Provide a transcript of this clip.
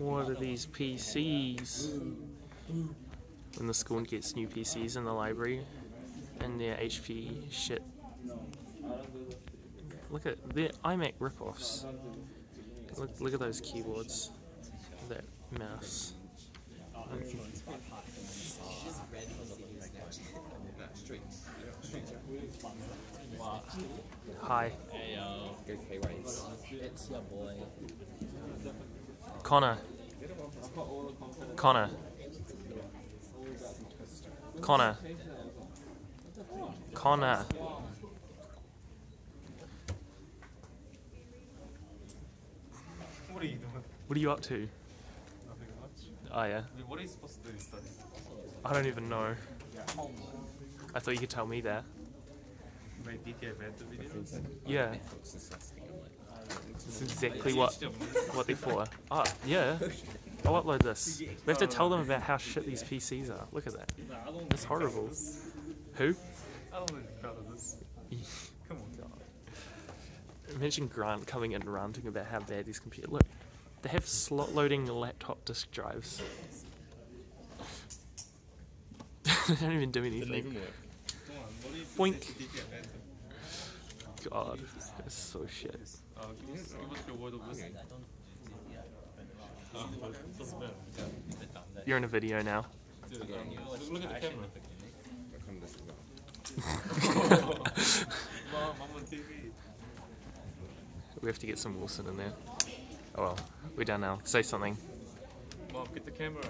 What are these PCs? When the school gets new PCs in the library and their HP shit. Look at the iMac ripoffs. Look, look at those keyboards. That mouse. Hi. Hey yo, good K Waves. It's your boy. Connor. Connor. Connor. Connor. What are you doing? What are you up to? Nothing much. Oh yeah. I what are you supposed to do? Study? I don't even know. I thought you could tell me that. Make DTI Banter videos? Yeah. That's exactly what what they're for. Oh, yeah. I'll upload this. We have to tell them about how shit these PCs are. Look at that. Nah, That's horrible. Who? I don't want to be proud of this. Come on. Imagine Grant coming in ranting about how bad these computers look. They have slot loading laptop disk drives. they don't even do anything. Come on, what are you Boink. DTI Banter? God, it's so shit. You're in a video now. We have to get some Wilson in there. Oh well, we're done now. Say something. Mom, get the camera.